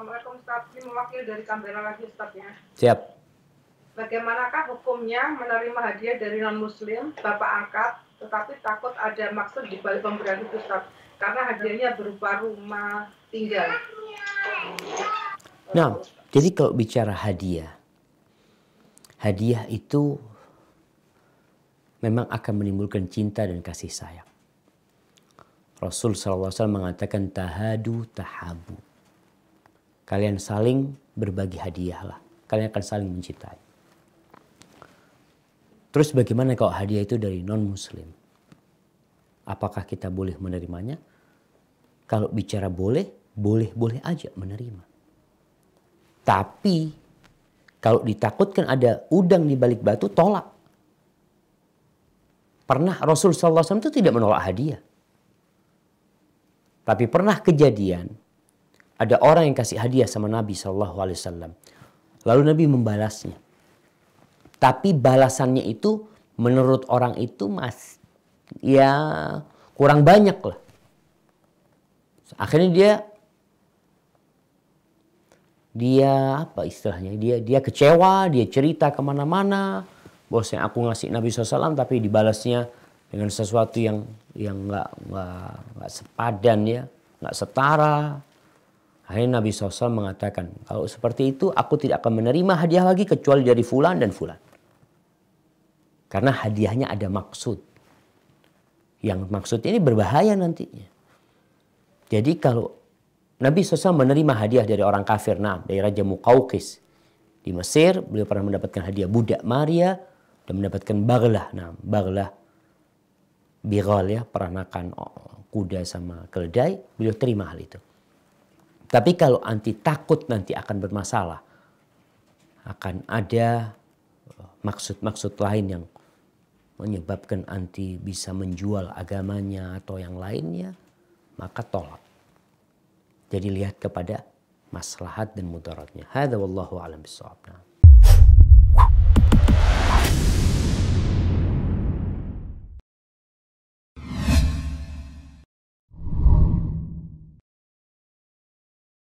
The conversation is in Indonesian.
Ini mewakili dari Canberra lagi Ustaz ya. Siap. Bagaimanakah hukumnya menerima hadiah dari non-muslim, bapak angkat, tetapi takut ada maksud di balik pemberian itu Ustaz? Karena hadiahnya berupa rumah tinggal. Nah, jadi kalau bicara hadiah, hadiah itu memang akan menimbulkan cinta dan kasih sayang. Rasul SAW mengatakan tahadu tahabu. Kalian saling berbagi hadiah lah. Kalian akan saling mencintai. Terus bagaimana kalau hadiah itu dari non-muslim? Apakah kita boleh menerimanya? Kalau bicara boleh, boleh-boleh aja menerima. Tapi kalau ditakutkan ada udang di balik batu, tolak. Pernah Rasul SAW itu tidak menolak hadiah. Tapi pernah kejadian ada orang yang kasih hadiah sama Nabi SAW. Lalu Nabi membalasnya. Tapi balasannya itu menurut orang itu mas ya kurang banyak lah. Akhirnya dia dia apa istilahnya dia dia kecewa dia cerita ke mana-mana bosnya aku ngasih Nabi SAW tapi dibalasnya dengan sesuatu yang yang nggak nggak sepadan ya nggak setara akhirnya Nabi SAW mengatakan kalau seperti itu aku tidak akan menerima hadiah lagi kecuali dari fulan dan fulan karena hadiahnya ada maksud yang maksud ini berbahaya nantinya jadi kalau Nabi SAW menerima hadiah dari orang kafir, nah dari Raja Muqawqis di Mesir, beliau pernah mendapatkan hadiah budak Maria dan mendapatkan baglah. Nah, baglah biral ya, peranakan kuda sama keledai, beliau terima hal itu. Tapi kalau anti takut nanti akan bermasalah, akan ada maksud-maksud lain yang menyebabkan anti bisa menjual agamanya atau yang lainnya, maka tolak. Jadi lihat kepada maslahat dan mudaratnya. Hada wallahu alam bisawab.